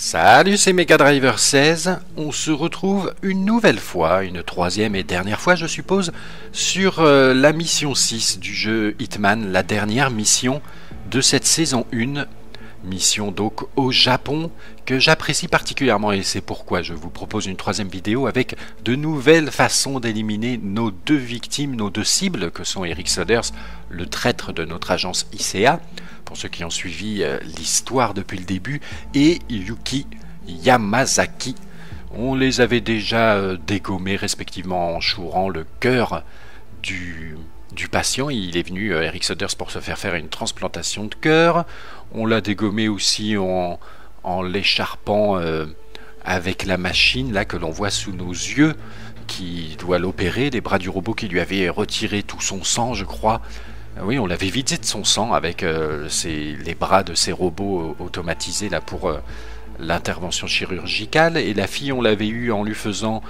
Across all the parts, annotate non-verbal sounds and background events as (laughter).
Salut, c'est Driver 16. On se retrouve une nouvelle fois, une troisième et dernière fois, je suppose, sur euh, la mission 6 du jeu Hitman, la dernière mission de cette saison 1. Mission donc au Japon que j'apprécie particulièrement et c'est pourquoi je vous propose une troisième vidéo avec de nouvelles façons d'éliminer nos deux victimes, nos deux cibles que sont Eric Soders, le traître de notre agence ICA, pour ceux qui ont suivi euh, l'histoire depuis le début, et Yuki Yamazaki. On les avait déjà euh, dégommés respectivement en chourant le cœur du, du patient. Il est venu, euh, Eric Sodders, pour se faire faire une transplantation de cœur. On l'a dégommé aussi en, en l'écharpant avec la machine là que l'on voit sous nos yeux qui doit l'opérer, des bras du robot qui lui avait retiré tout son sang, je crois, oui, on l'avait vidé de son sang avec euh, les bras de ces robots automatisés là pour euh, l'intervention chirurgicale. Et la fille, on l'avait eu en lui faisant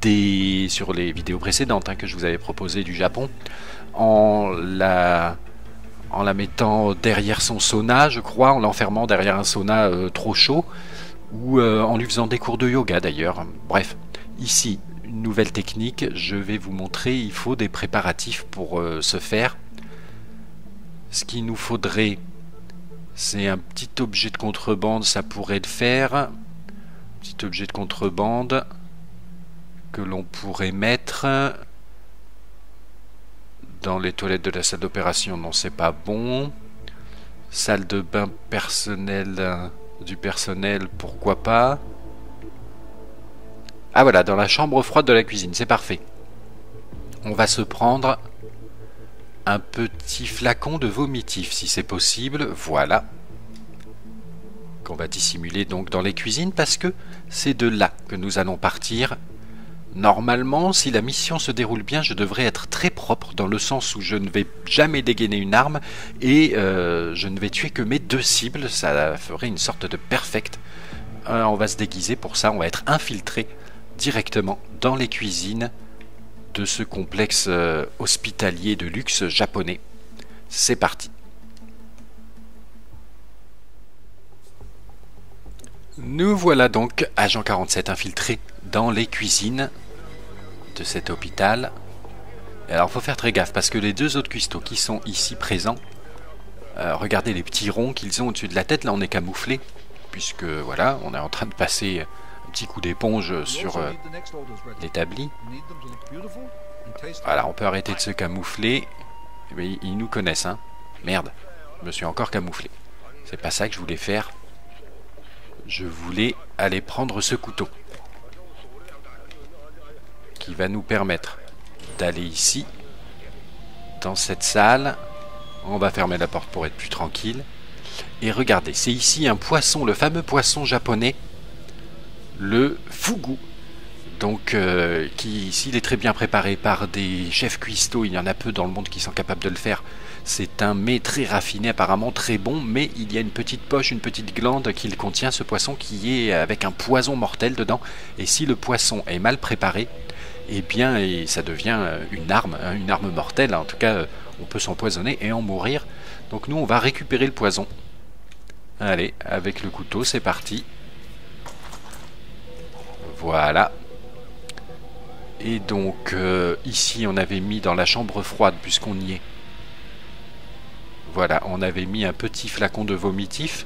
des sur les vidéos précédentes hein, que je vous avais proposées du Japon, en la mettant derrière son sauna, je crois, en l'enfermant derrière un sauna euh, trop chaud, ou en lui faisant des cours de yoga d'ailleurs. Bref, ici, une nouvelle technique, je vais vous montrer, il faut des préparatifs pour se faire. Ce qu'il nous faudrait, c'est un petit objet de contrebande, ça pourrait le faire. Petit objet de contrebande que l'on pourrait mettre dans les toilettes de la salle d'opération. Non, c'est pas bon. Salle de bain personnel du personnel, pourquoi pas. Ah voilà, dans la chambre froide de la cuisine, c'est parfait. On va se prendre un petit flacon de vomitif si c'est possible, voilà. Qu'on va dissimuler donc dans les cuisines parce que c'est de là que nous allons partir. Normalement, si la mission se déroule bien, je devrais être très propre dans le sens où je ne vais jamais dégainer une arme et euh, je ne vais tuer que mes deux cibles. Ça ferait une sorte de perfect. Euh, on va se déguiser pour ça, on va être infiltré directement dans les cuisines de ce complexe euh, hospitalier de luxe japonais. C'est parti. Nous voilà donc, agent 47 infiltré dans les cuisines de cet hôpital. Alors faut faire très gaffe parce que les deux autres cuistots qui sont ici présents, euh, regardez les petits ronds qu'ils ont au-dessus de la tête, là on est camouflé, puisque voilà, on est en train de passer petit coup d'éponge sur euh, l'établi. Voilà, on peut arrêter de se camoufler. Mais ils nous connaissent, hein. Merde, je me suis encore camouflé. C'est pas ça que je voulais faire. Je voulais aller prendre ce couteau. Qui va nous permettre d'aller ici. Dans cette salle. On va fermer la porte pour être plus tranquille. Et regardez, c'est ici un poisson, le fameux poisson japonais le fugu. Donc, euh, qui, s'il est très bien préparé par des chefs cuistots, il y en a peu dans le monde qui sont capables de le faire. C'est un mets très raffiné, apparemment très bon, mais il y a une petite poche, une petite glande qui contient ce poisson qui est avec un poison mortel dedans. Et si le poisson est mal préparé, eh bien, ça devient une arme, hein, une arme mortelle. En tout cas, on peut s'empoisonner et en mourir. Donc nous, on va récupérer le poison. Allez, avec le couteau, c'est parti. Voilà. Et donc, euh, ici, on avait mis dans la chambre froide, puisqu'on y est. Voilà, on avait mis un petit flacon de vomitif.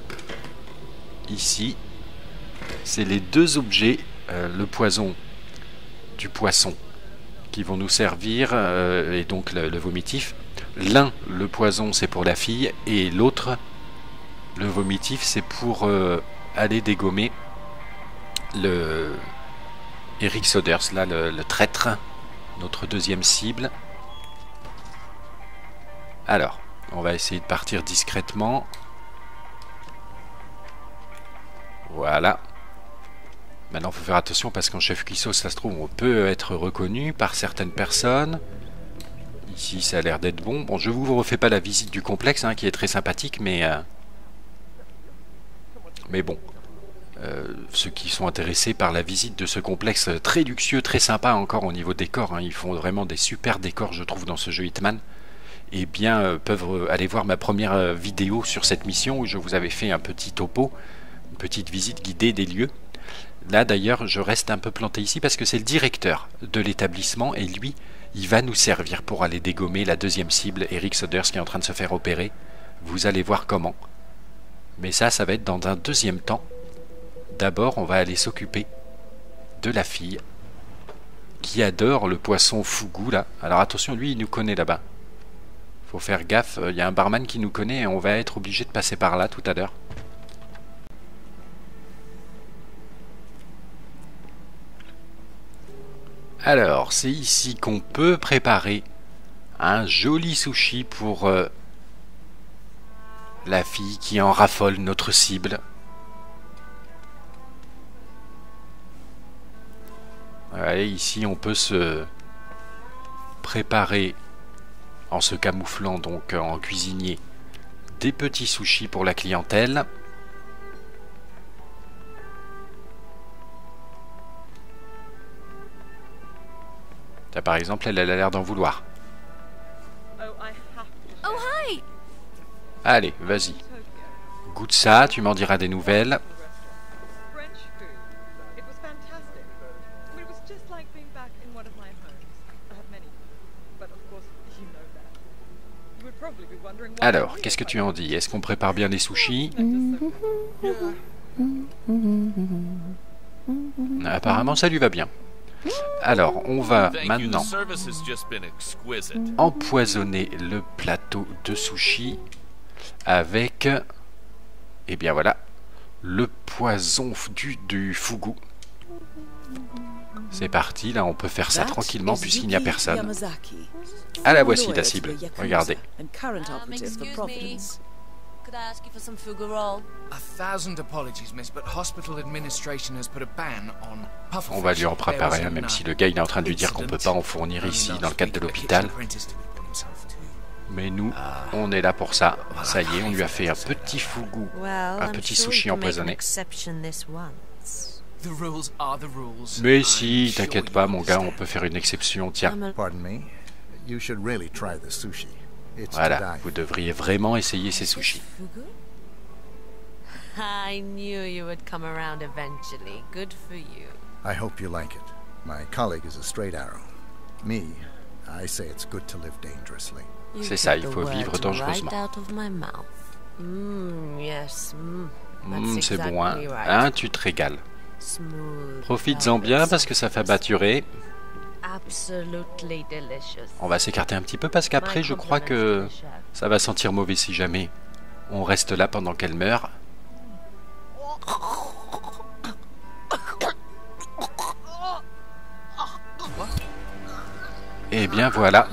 Ici, c'est les deux objets, euh, le poison du poisson, qui vont nous servir, euh, et donc le, le vomitif. L'un, le poison, c'est pour la fille, et l'autre, le vomitif, c'est pour aller dégommer le, Eric Soders, là, le, traître, notre deuxième cible. Alors, on va essayer de partir discrètement. Voilà. Maintenant, il faut faire attention parce qu'en chef cuisseau, ça se trouve, on peut être reconnu par certaines personnes. Ici, ça a l'air d'être bon. Bon, je vous refais pas la visite du complexe, hein, qui est très sympathique, mais... Euh, mais bon, euh, ceux qui sont intéressés par la visite de ce complexe très luxueux, très sympa encore au niveau décor, hein, ils font vraiment des super décors je trouve dans ce jeu Hitman, et eh bien euh, peuvent euh, aller voir ma première vidéo sur cette mission où je vous avais fait un petit topo une petite visite guidée des lieux. Là d'ailleurs, je reste un peu planté ici parce que c'est le directeur de l'établissement et lui, il va nous servir pour aller dégommer la deuxième cible, Eric Soders qui est en train de se faire opérer. Vous allez voir comment. Mais ça, ça va être dans un deuxième temps. D'abord, on va aller s'occuper de la fille qui adore le poisson fougou là. Alors attention, lui, il nous connaît là-bas. Faut faire gaffe, il y a un barman qui nous connaît et on va être obligé de passer par là tout à l'heure. Alors, c'est ici qu'on peut préparer un joli sushi pour euh, la fille qui en raffole notre cible. Ici on peut se préparer en se camouflant donc en cuisinier des petits sushis pour la clientèle. par exemple, elle, a l'air d'en vouloir. Oh, Allez, vas-y. Goûte ça, tu m'en diras des nouvelles. Alors, qu'est-ce que tu en dis? Est-ce qu'on prépare bien les sushis? Apparemment, ça lui va bien. Alors, on va maintenant empoisonner le plateau de sushi avec, eh bien voilà, le poison du, du fugu. C'est parti, là on peut faire ça tranquillement puisqu'il n'y a personne. Ah la voici la cible, regardez. On va lui en préparer un, même si le gars il est en train de lui dire qu'on peut pas en fournir ici dans le cadre de l'hôpital. Mais nous, on est là pour ça. Ça y est, on lui a fait un petit fougou, un petit sushi empoisonné. Mais si, t'inquiète pas, mon gars, on peut faire une exception. Tiens. Voilà, vous devriez vraiment essayer ces sushis. I knew you would come around eventually. Good for you. I hope you like it. My colleague is a straight arrow. Me, I say it's good to live dangerously. C'est ça, il faut vivre dangereusement. Mm, yes. Mm. Mm, c'est bon, hein. hein Tu te régales. Profites-en bien parce que ça fait baturer. On va s'écarter un petit peu parce qu'après, je crois que ça va sentir mauvais si jamais on reste là pendant qu'elle meurt. Et eh bien voilà.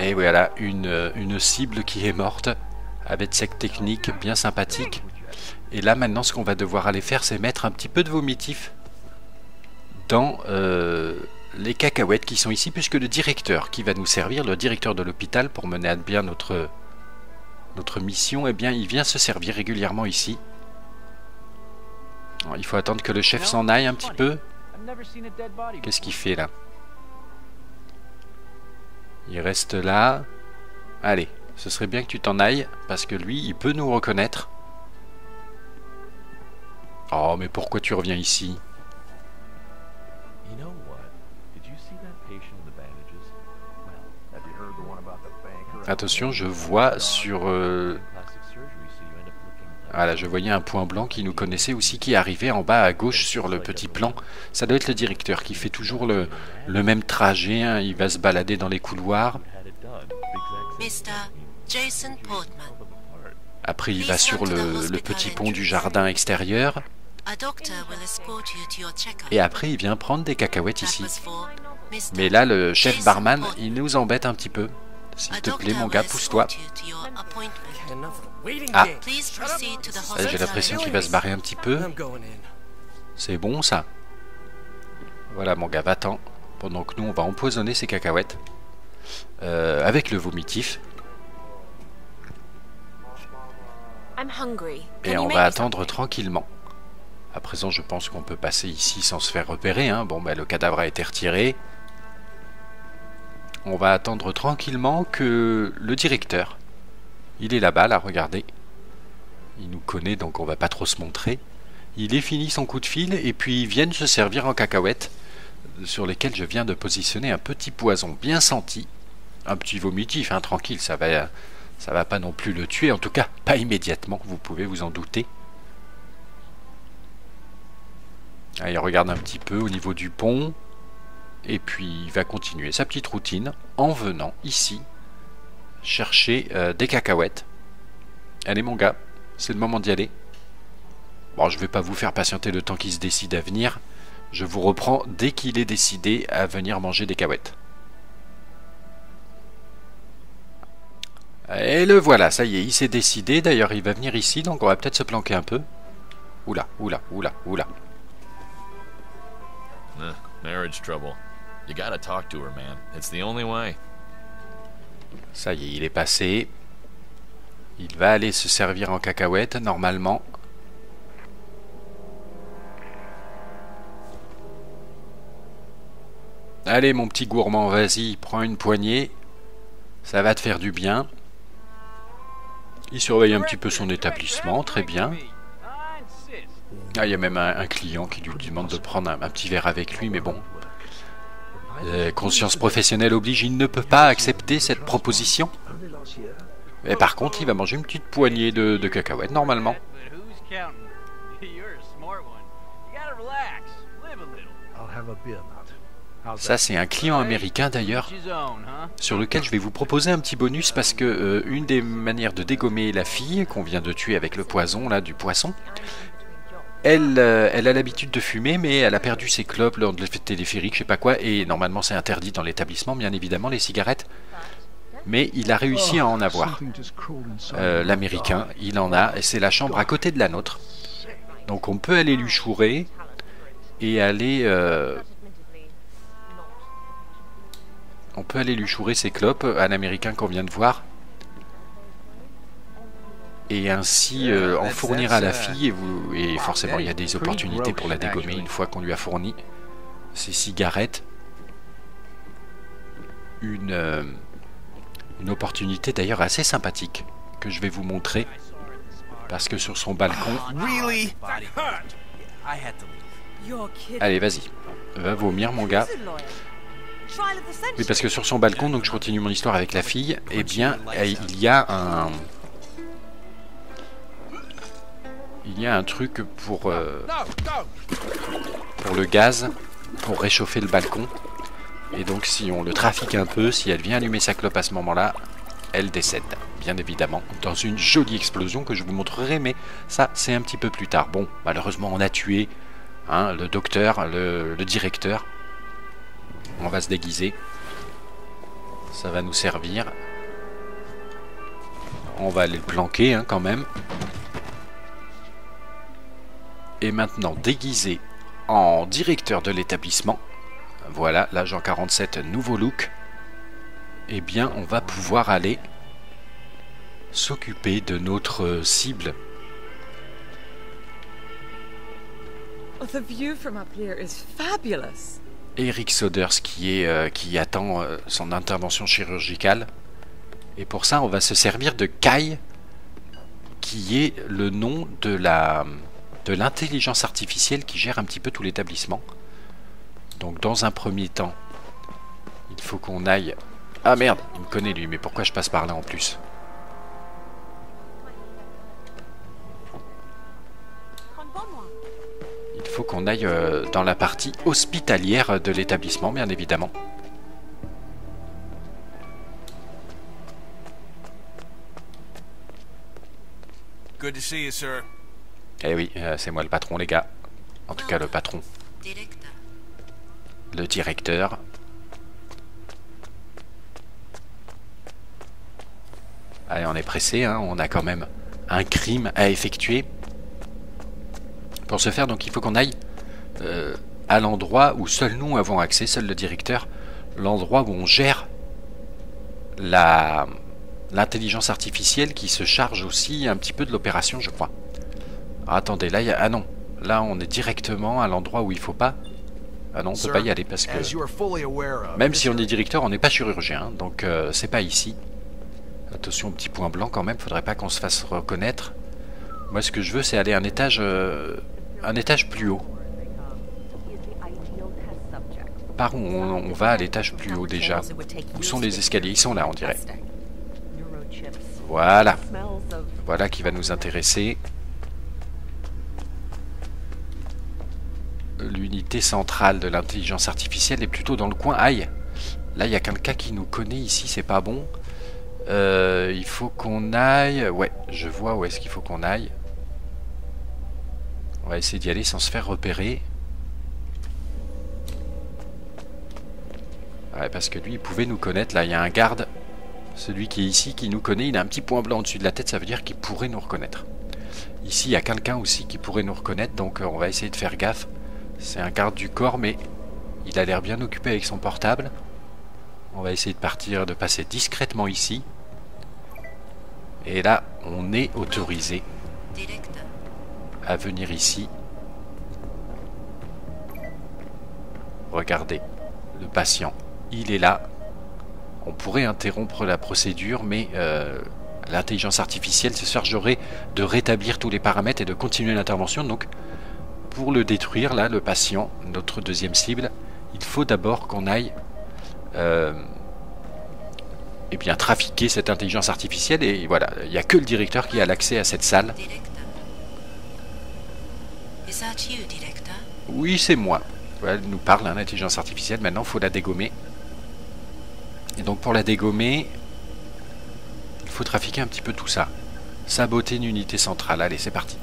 Et voilà, une, une cible qui est morte avec cette technique bien sympathique. Et là maintenant ce qu'on va devoir aller faire c'est mettre un petit peu de vomitif dans euh, les cacahuètes qui sont ici puisque le directeur qui va nous servir, le directeur de l'hôpital pour mener à bien notre, notre mission, eh bien il vient se servir régulièrement ici. il faut attendre que le chef s'en aille un petit peu. Qu'est-ce qu'il fait là? Il reste là. Allez, ce serait bien que tu t'en ailles, parce que lui, il peut nous reconnaître. Oh, mais pourquoi tu reviens ici? Attention, je vois sur... Euh, voilà, je voyais un point blanc qui nous connaissait aussi, qui arrivait en bas à gauche sur le petit plan. Ça doit être le directeur qui fait toujours le, le même trajet. Hein. Il va se balader dans les couloirs. Jason Portman. Après, il va sur le, le petit pont du jardin extérieur. Et après, il vient prendre des cacahuètes ici. Mais là, le chef barman, il nous embête un petit peu. S'il te plaît, mon gars, pousse-toi. Ah, j'ai l'impression qu'il va se barrer un petit peu. C'est bon, ça. Voilà, mon gars, va-t'en. Pendant que nous, on va empoisonner ces cacahuètes. Euh, avec le vomitif. Et on va attendre tranquillement. À présent, je pense qu'on peut passer ici sans se faire repérer. Hein. Bon, ben, le cadavre a été retiré. On va attendre tranquillement que le directeur Il est là-bas, là, regardez. Il nous connaît, donc on va pas trop se montrer. Il est fini son coup de fil, et puis ils viennent se servir en cacahuètes, sur lesquelles je viens de positionner un petit poison bien senti. Un petit vomitif, hein, tranquille, ça va, ça va pas non plus le tuer, en tout cas pas immédiatement, vous pouvez vous en douter. Ah, il regarde un petit peu au niveau du pont, et puis il va continuer sa petite routine en venant ici chercher euh, des cacahuètes. Allez mon gars, c'est le moment d'y aller. Bon, je vais pas vous faire patienter le temps qu'il se décide à venir. Je vous reprends dès qu'il est décidé à venir manger des cacahuètes. Et le voilà, ça y est, il s'est décidé. D'ailleurs, il va venir ici, donc on va peut-être se planquer un peu. Oula, oula, oula, oula. Uh, marriage trouble. You gotta talk to her, man. It's the only way. Ça y est, il est passé. Il va aller se servir en cacahuète, normalement. Allez, mon petit gourmand, vas-y, prends une poignée. Ça va te faire du bien. Il surveille un petit peu son établissement, très bien. Ah, il y a même un, un client qui lui demande de prendre un, un petit verre avec lui, mais bon. Euh, conscience professionnelle oblige, il ne peut pas accepter cette proposition. Mais par contre, il va manger une petite poignée de, de cacahuètes, normalement. Ça, c'est un client américain d'ailleurs, sur lequel je vais vous proposer un petit bonus parce que euh, une des manières de dégommer la fille qu'on vient de tuer avec le poison là du poisson, elle, euh, a l'habitude de fumer, mais elle a perdu ses clopes lors de l'effet téléphérique, je sais pas quoi, et normalement c'est interdit dans l'établissement, bien évidemment, les cigarettes. Mais il a réussi à en avoir. Euh. L'américain, il en a, et c'est la chambre à côté de la nôtre. Donc on peut aller lui chourer et aller, on peut aller lui chourer ses clopes à l'américain qu'on vient de voir et ainsi euh, en fournir à la fille et, vous, et forcément il y a des opportunités pour la dégommer une fois qu'on lui a fourni ses cigarettes. Une, euh, une opportunité d'ailleurs assez sympathique que je vais vous montrer parce que sur son balcon, kidding. allez vas-y, va vomir mon gars. Oui, parce que sur son balcon, donc je continue mon histoire avec la fille, eh bien, eh, il y a un. Il y a un truc pour, euh, pour le gaz, pour réchauffer le balcon. Et donc, si on le trafique un peu, si elle vient allumer sa clope à ce moment-là, elle décède, bien évidemment, dans une jolie explosion que je vous montrerai, mais ça, c'est un petit peu plus tard. Bon, malheureusement, on a tué hein, le docteur, le directeur. On va se déguiser. Ça va nous servir. On va aller le planquer hein, quand même. Et maintenant, déguisé en directeur de l'établissement. Voilà, l'agent 47, nouveau look. Eh bien, on va pouvoir aller s'occuper de notre euh, cible. The from up here is. Eric Soders qui, est, euh, qui attend euh, son intervention chirurgicale. Et pour ça, on va se servir de Kai, qui est le nom de la de l'intelligence artificielle qui gère un petit peu tout l'établissement. Donc dans un premier temps, il faut qu'on aille... Ah merde, il me connaît lui, mais pourquoi je passe par là en plus? Faut qu'on aille euh, dans la partie hospitalière de l'établissement, bien évidemment. Good to see you, sir. Eh oui, euh, c'est moi le patron, les gars. En tout cas, le patron. Le directeur. Allez, on est pressé, hein, on a quand même un crime à effectuer. Pour ce faire, donc, il faut qu'on aille euh, à l'endroit où seul nous avons accès, seul le directeur, l'endroit où on gère la l'intelligence artificielle qui se charge aussi un petit peu de l'opération, je crois. Ah, attendez, là, il y a... Ah non, là, on est directement à l'endroit où il faut pas. Ah non, on peut pas y aller parce que... Même si on est directeur, on n'est pas chirurgien, donc euh, c'est pas ici. Attention au petit point blanc quand même, faudrait pas qu'on se fasse reconnaître. Moi ce que je veux c'est aller un étage euh, un étage plus haut. Par où on, va à l'étage plus haut déjà? Où sont les escaliers? Ils sont là on dirait. Voilà. Voilà qui va nous intéresser. L'unité centrale de l'intelligence artificielle est plutôt dans le coin. Aïe Là, il y a quelqu'un qui nous connaît ici, c'est pas bon. Euh, il faut qu'on aille... Ouais, je vois où est-ce qu'il faut qu'on aille. On va essayer d'y aller sans se faire repérer. Ouais, parce que lui, il pouvait nous connaître. Là, il y a un garde. Celui qui est ici, qui nous connaît, il a un petit point blanc au-dessus de la tête, ça veut dire qu'il pourrait nous reconnaître. Ici, il y a quelqu'un aussi qui pourrait nous reconnaître, donc euh, on va essayer de faire gaffe. C'est un garde du corps, mais il a l'air bien occupé avec son portable. On va essayer de partir, de passer discrètement ici. Et là, on est autorisé à venir ici. Regardez, le patient, il est là. On pourrait interrompre la procédure, mais euh, l'intelligence artificielle se chargerait de rétablir tous les paramètres et de continuer l'intervention. Donc, pour le détruire, là, le patient, notre deuxième cible, il faut d'abord qu'on aille euh, eh bien, trafiquer cette intelligence artificielle. Et voilà, il n'y a que le directeur qui a l'accès à cette salle. Oui, c'est moi. Elle nous parle, hein, l'intelligence artificielle. Maintenant, il faut la dégommer. Et donc, pour la dégommer, il faut trafiquer un petit peu tout ça. Saboter une unité centrale. Allez, c'est parti.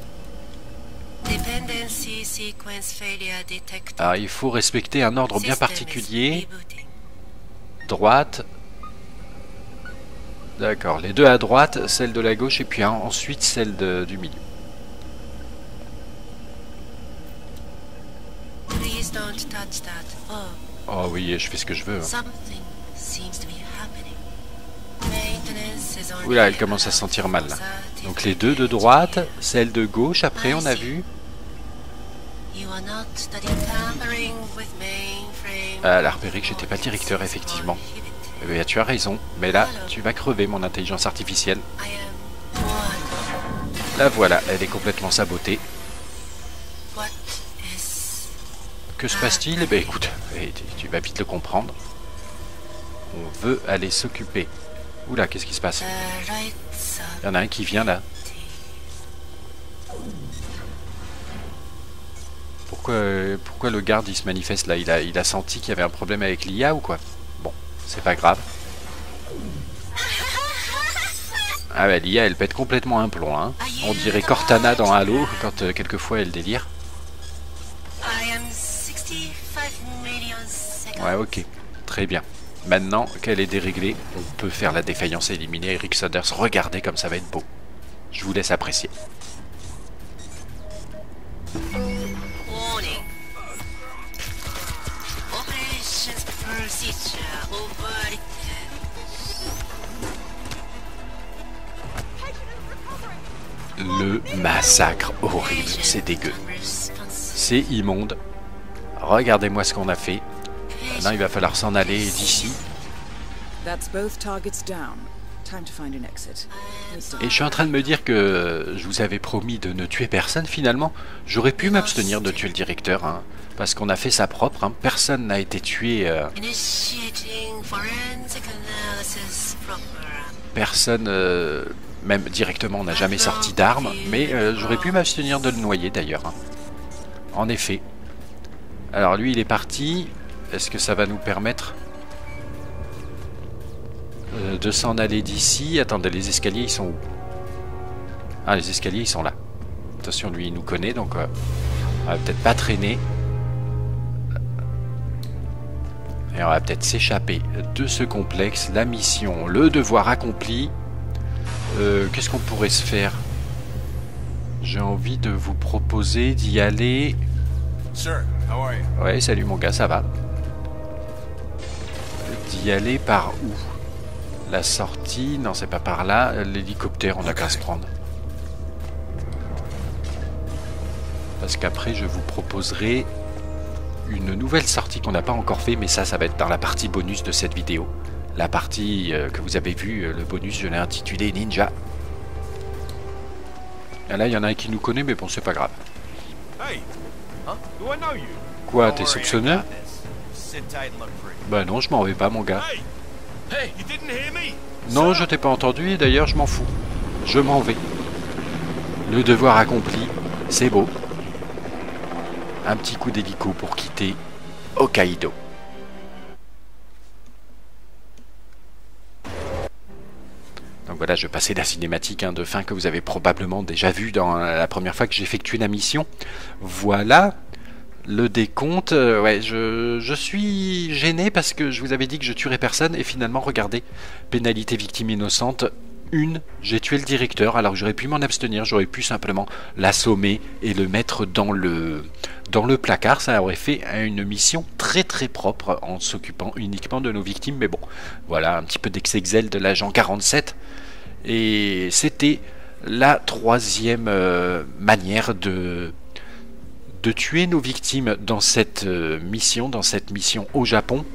Alors, il faut respecter un ordre bien particulier. Droite. D'accord, les deux à droite, celle de la gauche et puis ensuite celle de, du milieu. Oh oui, je fais ce que je veux. Hein. Oula, elle commence à se sentir mal là. Donc les deux de droite, celle de gauche, après on a vu. Ah, elle a repéré que j'étais pas le directeur, effectivement. Eh bien, tu as raison, mais là, tu vas crever mon intelligence artificielle. La voilà, elle est complètement sabotée. Que se passe-t-il Eh bien écoute, eh, tu vas vite le comprendre. On veut aller s'occuper. Oula, qu'est-ce qui se passe Il y en a un qui vient là. Pourquoi, pourquoi le garde il se manifeste là? Il a, il a senti qu'il y avait un problème avec l'IA ou quoi? Bon, c'est pas grave. Ah bah l'IA elle pète complètement un plomb hein. On dirait Cortana dans Halo quand euh, quelquefois elle délire. Ouais ok, très bien. Maintenant qu'elle est déréglée, on peut faire la défaillance et éliminer Eric Saunders. Regardez comme ça va être beau. Je vous laisse apprécier. Le massacre horrible, c'est dégueu. C'est immonde. Regardez-moi ce qu'on a fait. Maintenant, il va falloir s'en aller d'ici. Et je suis en train de me dire que je vous avais promis de ne tuer personne finalement. J'aurais pu m'abstenir de tuer le directeur, hein, parce qu'on a fait ça propre. Hein. Personne n'a été tué. Euh... Personne, euh, même directement, n'a jamais sorti d'armes. Mais euh, j'aurais pu m'abstenir de le noyer d'ailleurs. Hein. En effet. Alors lui, il est parti. Est-ce que ça va nous permettre euh, de s'en aller d'ici? Attendez, les escaliers, ils sont où? Ah, les escaliers, ils sont là. Attention, lui, il nous connaît, donc euh, on va peut-être pas traîner. Et on va peut-être s'échapper de ce complexe. La mission, le devoir accompli. Euh, Qu'est-ce qu'on pourrait se faire? J'ai envie de vous proposer d'y aller... Sir, how are you? Ouais, salut mon gars, ça va? D'y aller par où? La sortie Non, c'est pas par là. L'hélicoptère, on a qu'à se prendre. Parce qu'après, je vous proposerai une nouvelle sortie qu'on n'a pas encore fait, mais ça, ça va être dans la partie bonus de cette vidéo. La partie euh, que vous avez vue, euh, le bonus, je l'ai intitulé Ninja. Et là, il y en a un qui nous connaît, mais bon, c'est pas grave. Hey! Huh? Do I know you? Quoi, t'es soupçonneux Bah non, je m'en vais pas, mon gars. Non, je t'ai pas entendu, et d'ailleurs, je m'en fous. Je m'en vais. Le devoir accompli, c'est beau. Un petit coup d'hélico pour quitter Hokkaido. Donc voilà, je passais la cinématique hein, de fin que vous avez probablement déjà vu dans la première fois que j'ai effectué la mission. Voilà le décompte. Euh, ouais, je, je suis gêné parce que je vous avais dit que je tuerais personne et finalement, regardez, pénalité victime innocente. Une, j'ai tué le directeur, alors j'aurais pu m'en abstenir, j'aurais pu simplement l'assommer et le mettre dans le, dans le placard, ça aurait fait une mission très très propre en s'occupant uniquement de nos victimes, mais bon, voilà un petit peu d'excel de l'agent 47, et c'était la troisième euh, manière de, de tuer nos victimes dans cette euh, mission, dans cette mission au Japon.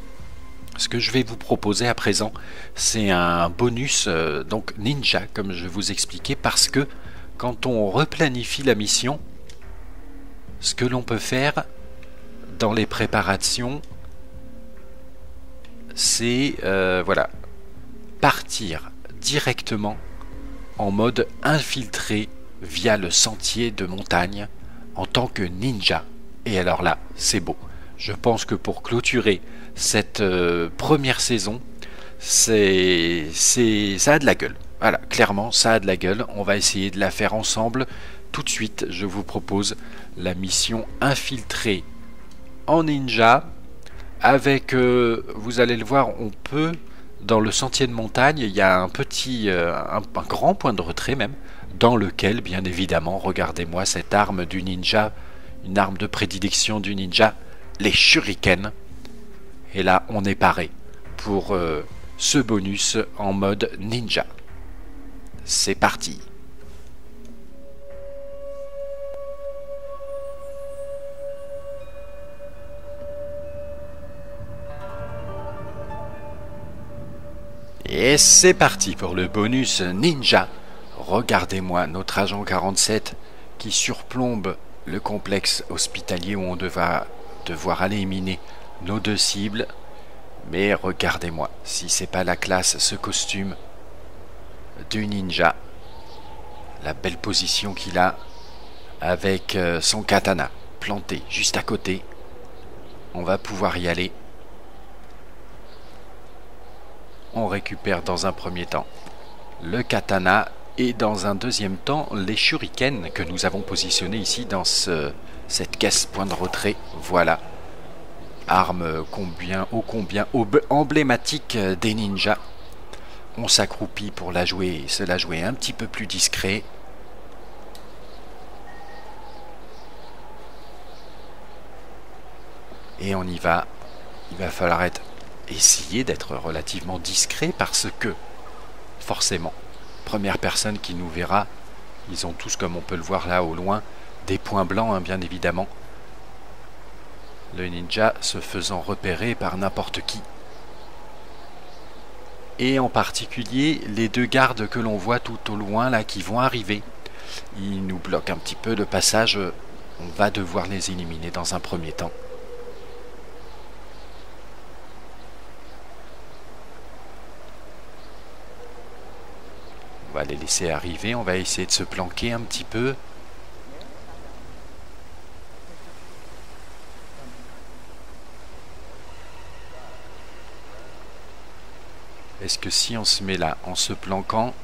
Ce que je vais vous proposer à présent, c'est un bonus euh, donc ninja, comme je vous expliquais, parce que quand on replanifie la mission, ce que l'on peut faire dans les préparations, c'est euh, voilà partir directement en mode infiltré via le sentier de montagne en tant que ninja. Et alors là, c'est beau. Je pense que pour clôturer cette euh, première saison, c'est, ça a de la gueule. Voilà, clairement, ça a de la gueule. On va essayer de la faire ensemble. Tout de suite, je vous propose la mission infiltrée en ninja. Avec, euh, vous allez le voir, on peut, dans le sentier de montagne, il y a un petit, euh, un grand point de retrait même, dans lequel, bien évidemment, regardez-moi cette arme du ninja, une arme de prédilection du ninja, les shurikens. Et là, on est paré pour euh, ce bonus en mode ninja. C'est parti. Et c'est parti pour le bonus ninja. Regardez-moi notre agent 47 qui surplombe le complexe hospitalier où on devra devoir éliminer nos deux cibles. Mais regardez-moi, si c'est pas la classe, ce costume du ninja, la belle position qu'il a avec euh, son katana planté juste à côté, on va pouvoir y aller. On récupère dans un premier temps le katana et dans un deuxième temps les shurikens que nous avons positionnés ici dans ce, cette caisse point de retrait. Voilà. Arme combien, ô combien emblématique des ninjas. On s'accroupit pour la jouer, se la jouer un petit peu plus discret. Et on y va. Il va falloir être, essayer d'être relativement discret parce que, forcément, première personne qui nous verra, ils ont tous, comme on peut le voir là au loin, des points blancs, hein, bien évidemment. Le ninja se faisant repérer par n'importe qui. Et en particulier les deux gardes que l'on voit tout au loin là qui vont arriver. Ils nous bloquent un petit peu le passage. On va devoir les éliminer dans un premier temps. Va les laisser arriver. On va essayer de se planquer un petit peu. Est-ce que si on se met là en se planquant,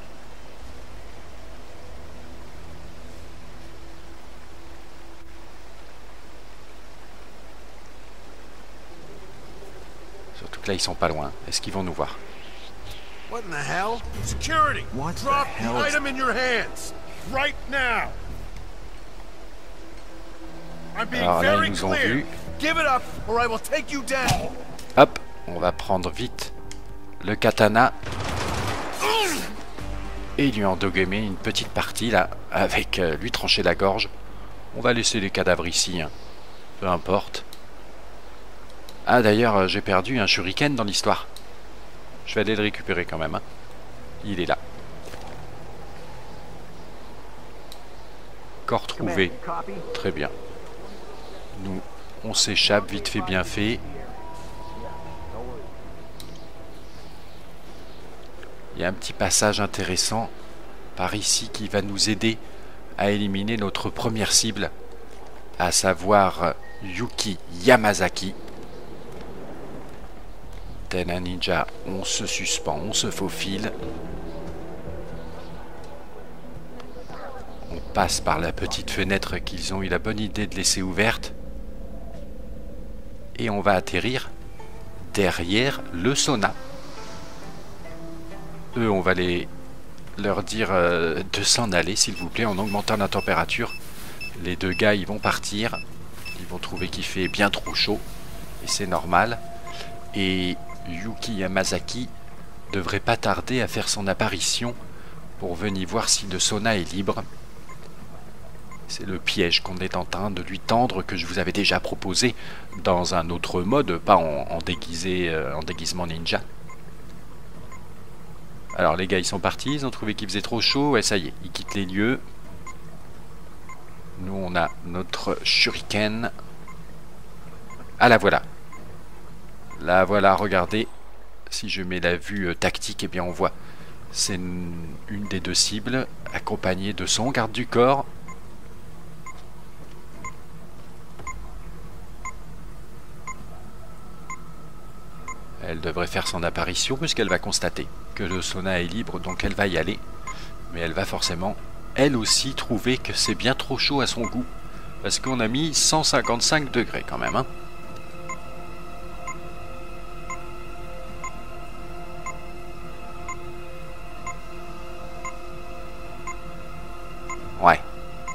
surtout que là ils sont pas loin, est-ce qu'ils vont nous voir? What in the hell? Security! What Drop the item in your hands! Right now! I'm being Alors là, ils very nous ont clear. Give it up, or I will take you down! Hop, on va prendre vite le katana et lui endogmer une petite partie là, avec euh, lui trancher la gorge. On va laisser les cadavres ici, hein. peu importe. Ah d'ailleurs, euh, j'ai perdu un shuriken dans l'histoire. Je vais aller le récupérer quand même. hein. Il est là. Corps trouvé. Très bien. Nous, on s'échappe, vite fait, bien fait. Il y a un petit passage intéressant par ici qui va nous aider à éliminer notre première cible, à savoir Yuki Yamazaki. Un ninja, on se suspend, on se faufile. On passe par la petite fenêtre qu'ils ont eu la bonne idée de laisser ouverte. Et on va atterrir derrière le sauna. Eux, on va les leur dire euh, de s'en aller, s'il vous plaît, en augmentant la température. Les deux gars, ils vont partir. Ils vont trouver qu'il fait bien trop chaud. Et c'est normal. Et Yuki Yamazaki devrait pas tarder à faire son apparition pour venir voir si le sauna est libre. C'est le piège qu'on est en train de lui tendre que je vous avais déjà proposé dans un autre mode, pas en, en déguisé, euh, en déguisement ninja. Alors les gars ils sont partis, ils ont trouvé qu'il faisait trop chaud, ouais ça y est, ils quittent les lieux. Nous on a notre shuriken. Ah la voilà. Là voilà, regardez. Si je mets la vue euh, tactique, eh bien on voit. C'est une, des deux cibles, accompagnée de son garde du corps. Elle devrait faire son apparition puisqu'elle va constater que le sauna est libre, donc elle va y aller. Mais elle va forcément, elle aussi, trouver que c'est bien trop chaud à son goût. Parce qu'on a mis 155 degrés quand même. Hein.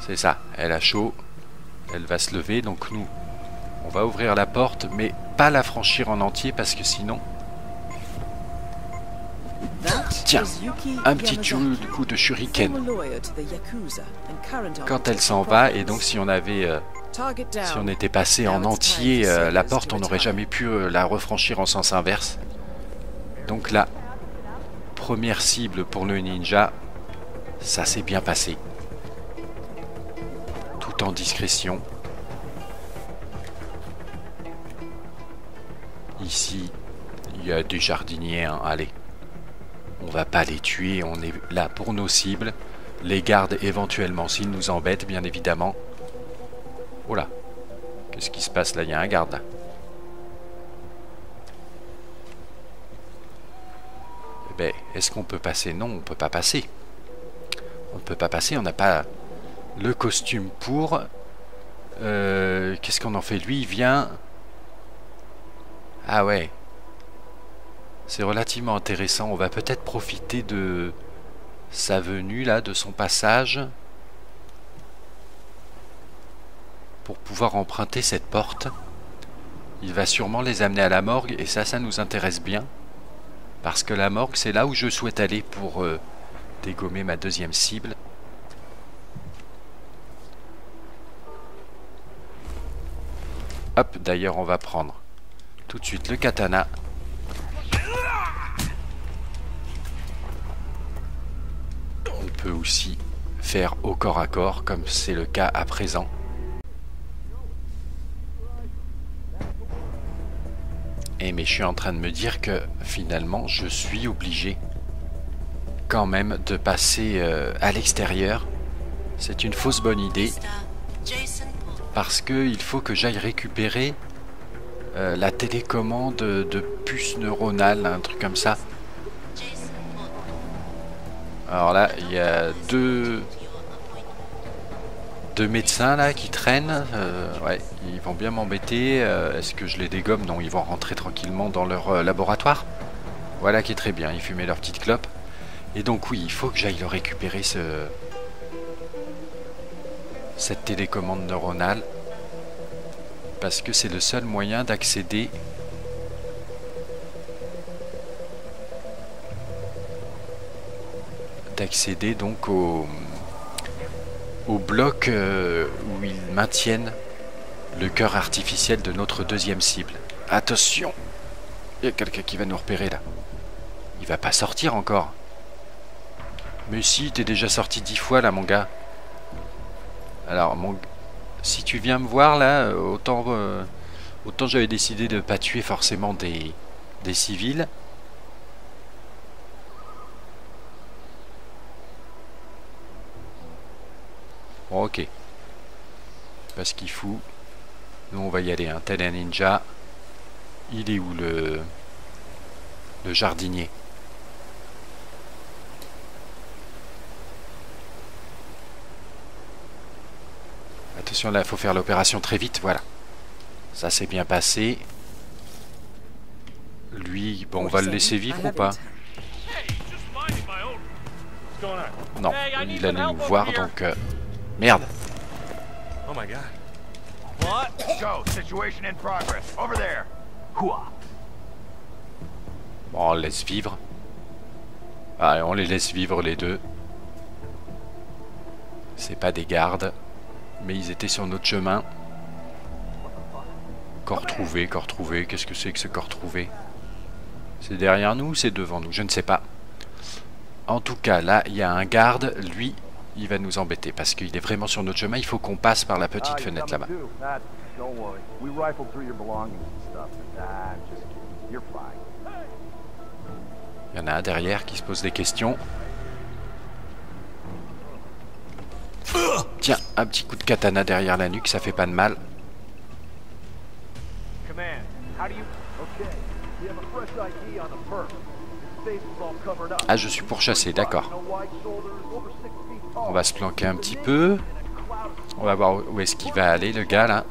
C'est ça. Elle a chaud. Elle va se lever, donc nous, on va ouvrir la porte, mais pas la franchir en entier parce que sinon... Tiens, un petit coup de shuriken quand elle s'en va, et donc si on avait... euh, était passé en entier euh, la porte, on n'aurait jamais pu euh, la refranchir en sens inverse. Donc là, première cible pour le ninja, ça s'est bien passé. En discrétion. Ici, il y a des jardiniers, hein, allez. On va pas les tuer, on est là pour nos cibles. Les gardes éventuellement s'ils nous embêtent, bien évidemment. Oh là, qu'est-ce qui se passe là? Il y a un garde. Eh ben, est-ce qu'on peut passer? Non, on peut pas passer. On ne peut pas passer, on n'a pas le costume pour. Euh, Qu'est-ce qu'on en fait? Lui, il vient. Ah ouais. C'est relativement intéressant. On va peut-être profiter de sa venue là, de son passage, pour pouvoir emprunter cette porte. Il va sûrement les amener à la morgue et ça, ça nous intéresse bien. Parce que la morgue, c'est là où je souhaite aller pour euh, dégommer ma deuxième cible. Hop, d'ailleurs, on va prendre tout de suite le katana. On peut aussi faire au corps à corps, comme c'est le cas à présent. Et mais je suis en train de me dire que finalement, je suis obligé quand même de passer euh, à l'extérieur. C'est une fausse bonne idée parce que il faut que j'aille récupérer euh, la télécommande de puce neuronale, un truc comme ça. Alors là, il y a deux deux médecins là qui traînent. Euh, ouais, ils vont bien m'embêter. Euh, Est-ce que je les dégomme? Non, ils vont rentrer tranquillement dans leur laboratoire. Voilà qui est très bien. Ils fumaient leur petite clope. Et donc oui, il faut que j'aille le récupérer ce cette télécommande neuronale parce que c'est le seul moyen d'accéder d'accéder donc au, bloc euh, où ils maintiennent le cœur artificiel de notre deuxième cible. Attention Il y a quelqu'un qui va nous repérer là. Il va pas sortir encore. Mais si, t'es déjà sorti dix fois là, mon gars. Alors, si tu viens me voir là, euh, autant, euh, autant j'avais décidé de pas tuer forcément des, civils. Bon, ok. Pas ce qu'il fout. Nous, on va y aller. Un tel un ninja. Il est où le, le jardinier? Attention là, il faut faire l'opération très vite, voilà. Ça s'est bien passé. Lui, bon, on va le laisser vivre ou pas? Non, il allait nous voir, donc... euh, Merde Oh my god. What? Go. Situation in progress. Over there. Hua. Bon, on laisse vivre. Ah, on les laisse vivre les deux. C'est pas des gardes, mais ils étaient sur notre chemin. Corps trouvé, corps trouvé. Qu'est-ce que c'est que ce corps trouvé? C'est derrière nous ou c'est devant nous? Je ne sais pas. En tout cas, là, il y a un garde. Lui, il va nous embêter parce qu'il est vraiment sur notre chemin. Il faut qu'on passe par la petite fenêtre là-bas. Ah. You're fine. Il y en a un derrière qui se pose des questions. Un petit coup de katana derrière la nuque, ça fait pas de mal. Ah, je suis pourchassé, d'accord. On va se planquer un petit peu. On va voir où est-ce qu'il va aller, le gars, là.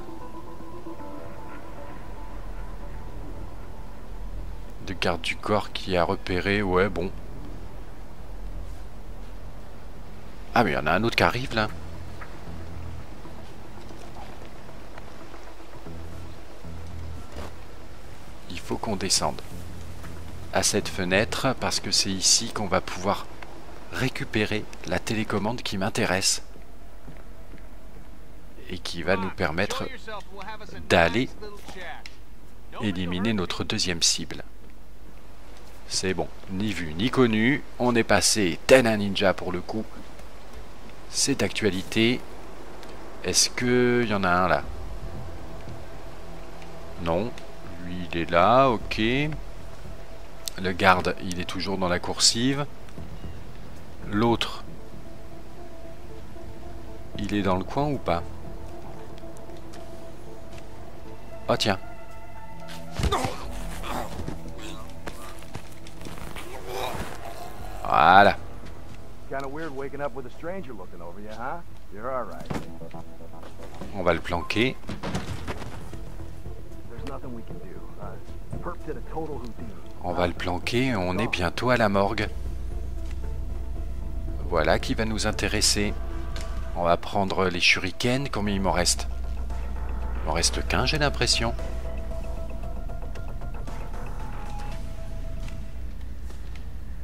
De garde du corps qui a repéré, ouais, bon. Ah, mais il y en a un autre qui arrive, là. Faut qu'on descende à cette fenêtre parce que c'est ici qu'on va pouvoir récupérer la télécommande qui m'intéresse et qui va nous permettre d'aller éliminer notre deuxième cible. C'est bon, ni vu ni connu, on est passé tel ninja pour le coup. C'est d'actualité. Est-ce qu'il y en a un là? Non. Lui il est là, ok. Le garde, il est toujours dans la coursive. L'autre, il est dans le coin ou pas? Oh tiens. Voilà. Kind of weird waking up with a stranger looking over you, huh? You're all right. On va le planquer. On va le planquer. On est bientôt à la morgue. Voilà qui va nous intéresser. On va prendre les shurikens. Combien il m'en reste? Il m'en reste qu'un, j'ai l'impression.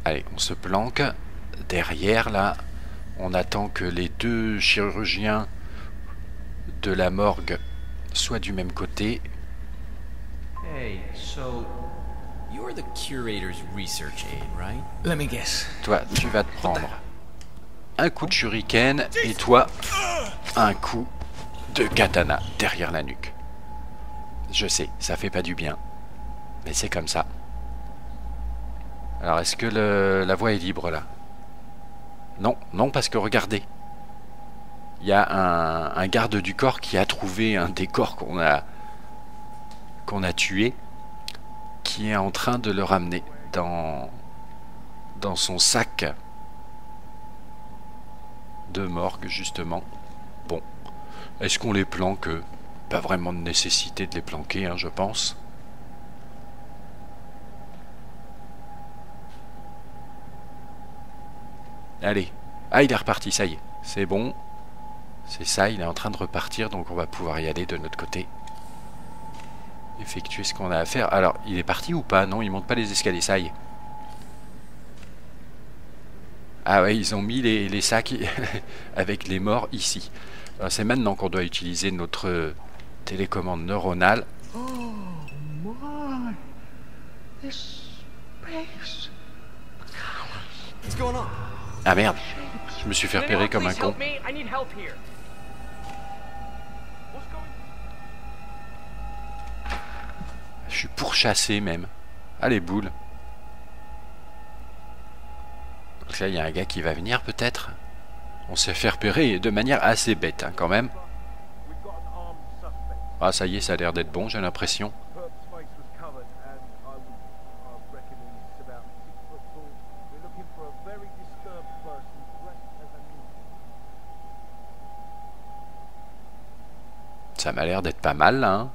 Allez, on se planque. Derrière, là, on attend que les deux chirurgiens de la morgue soient du même côté. Hey, so you're the curator's research aide, right? Let me guess. Toi, tu vas te prendre un coup de shuriken et toi, un coup de katana derrière la nuque. Je sais, ça fait pas du bien, mais c'est comme ça. Alors, est-ce que le- la voie est libre là? Non, non, parce que regardez. Il y a un, un garde du corps qui a trouvé un des corps qu'on a, qu'on a tué, qui est en train de le ramener dans, son sac de morgue, justement. Bon, est-ce qu'on les planque? Pas vraiment de nécessité de les planquer, hein, je pense. Allez. Ah, il est reparti, ça y est. C'est bon. C'est ça, il est en train de repartir, donc on va pouvoir y aller de notre côté. Effectuer ce qu'on a à faire. Alors, il est parti ou pas? Non, il monte pas les escaliers, ça y est. Ah ouais, ils ont mis les, les sacs (laughs) avec les morts ici. Alors, C'est maintenant qu'on doit utiliser notre télécommande neuronale. Oh my. This space. What's going on? Ah merde, je me suis fait repérer comme un con. Suis pourchassé même. Allez, boule. Donc là, il y a un gars qui va venir peut-être. On s'est fait repérer de manière assez bête hein, quand même. Ah, ça y est, ça a l'air d'être bon, j'ai l'impression. Ça m'a l'air d'être pas mal là. hein.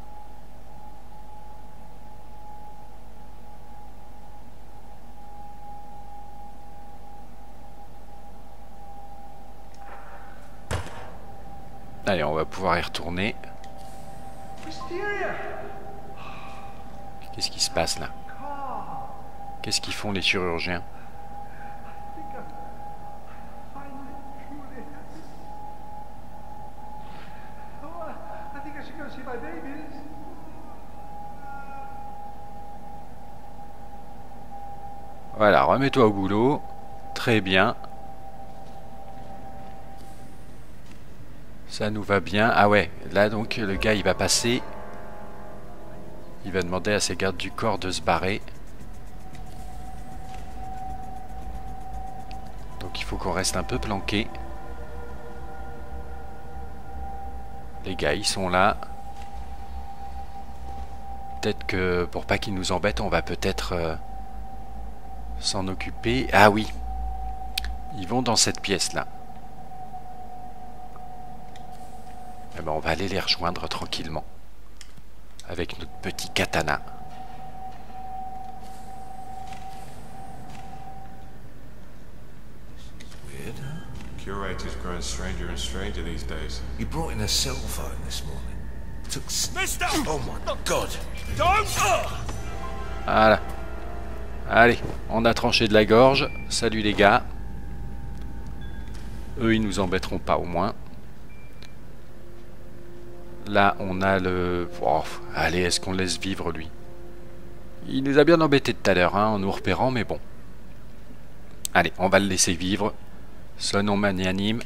Allez, on va pouvoir y retourner. Qu'est-ce qui se passe là? Qu'est-ce qu'ils font les chirurgiens? Voilà, remets-toi au boulot. Très bien. Ça nous va bien. Ah ouais, là donc le gars il va passer. Il va demander à ses gardes du corps de se barrer. Donc il faut qu'on reste un peu planqué. Les gars, ils sont là. Peut-être que pour pas qu'ils nous embêtent, on va peut-être euh, s'en occuper. Ah oui. Ils vont dans cette pièce-là. Eh ben, on va aller les rejoindre tranquillement. Avec notre petit katana. Curator's growing stranger and stranger these days. You brought in a cell phone this morning. Took Mister! Oh my god! Don't! Voilà. Allez, on a tranché de la gorge. Salut les gars. Eux, ils nous embêteront pas au moins. Là, on a le... Allez, est-ce qu'on laisse vivre, lui? Il nous a bien embêté tout à l'heure, hein, en nous repérant, mais bon. Allez, on va le laisser vivre. Sonon magnanime.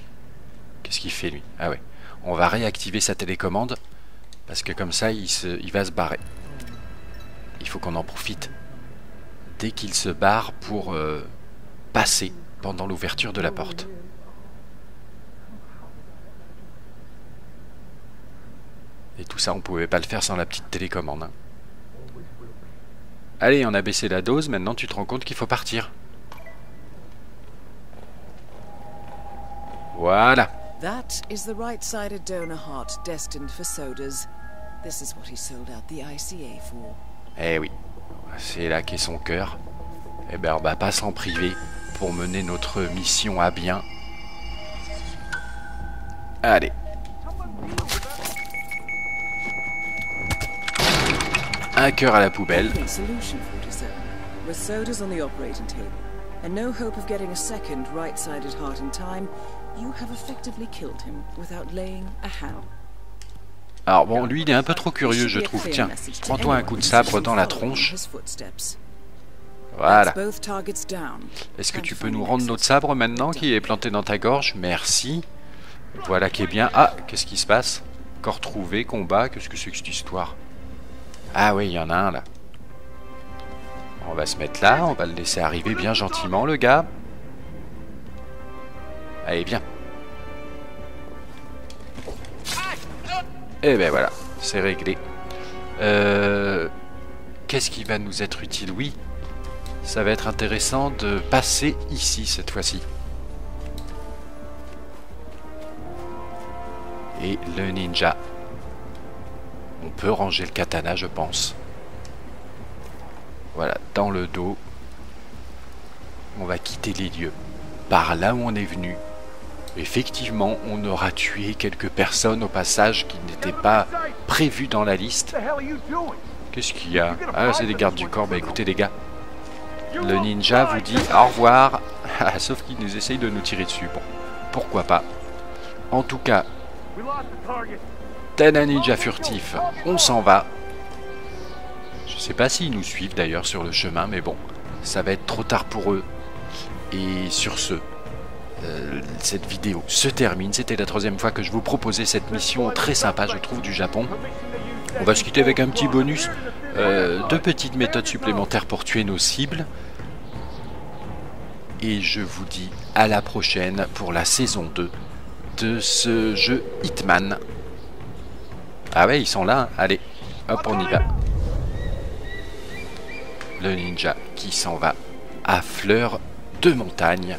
Qu'est-ce qu'il fait, lui? Ah ouais. On va réactiver sa télécommande. Parce que comme ça, il, se... il va se barrer. Il faut qu'on en profite. Dès qu'il se barre pour euh, passer pendant l'ouverture de la porte. Et tout ça, on pouvait pas le faire sans la petite télécommande. hein. Allez, on a baissé la dose, maintenant tu te rends compte qu'il faut partir. Voilà. That is the right-sided donor heart destined for sodas. This is what he sold out the ICA for. Eh oui, c'est là qu'est son cœur. Eh ben, on va pas s'en priver pour mener notre mission à bien. Allez. Un cœur à la poubelle. Complete solution, 47. With sodas on the operating table, and no hope of getting a second right-sided heart in time, you have effectively killed him without laying a hand. Alors bon, lui, il est un peu trop curieux, je trouve. Tiens, prends-toi un coup de sabre dans la tronche. Voilà. Est-ce que tu peux nous rendre notre sabre maintenant qui est planté dans ta gorge? Merci. Voilà qui est bien. Ah, qu'est-ce qui se passe? Corps trouvé, combat, qu'est-ce que c'est que cette histoire? Ah oui, il y en a un là. On va se mettre là, on va le laisser arriver bien gentiment, le gars. Allez, viens. Et ben voilà, c'est réglé. Euh, Qu'est-ce qui va nous être utile? Oui, ça va être intéressant de passer ici cette fois-ci. Et le ninja. On peut ranger le katana, je pense. Voilà, dans le dos. On va quitter les lieux. Par là où on est venu. Effectivement, on aura tué quelques personnes au passage qui n'étaient pas prévues dans la liste. Qu'est-ce qu'il y a? Ah, c'est des gardes du corps. Bah écoutez les gars, le ninja vous dit au revoir. (laughs) Ah, Sauf qu'il nous essaye de nous tirer dessus. Bon, pourquoi pas? En tout cas, ninja furtif, on s'en va. Je sais pas s'ils nous suivent d'ailleurs sur le chemin, mais bon, ça va être trop tard pour eux. Et sur ce, euh, cette vidéo se termine. C'était la troisième fois que je vous proposais cette mission très sympa, je trouve, du Japon. On va se quitter avec un petit bonus, euh, deux petites méthodes supplémentaires pour tuer nos cibles. Et je vous dis à la prochaine pour la saison 2 de ce jeu Hitman. Ah ouais, ils sont là. Allez, hop, on y va. Le ninja qui s'en va à fleur de montagne.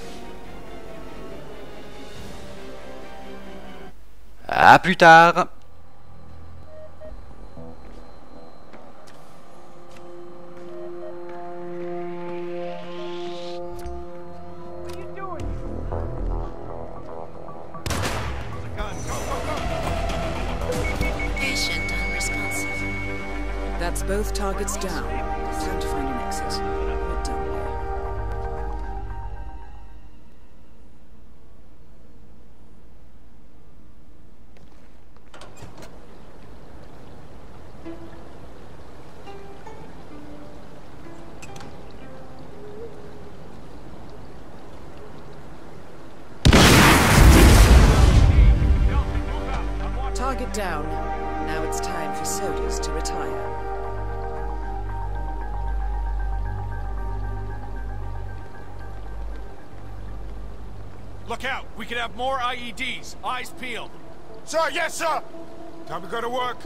À plus tard targets down. Eyes peeled. Sir, yes, sir! Time to go to work.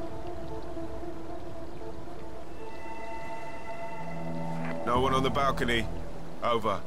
No one on the balcony. Over.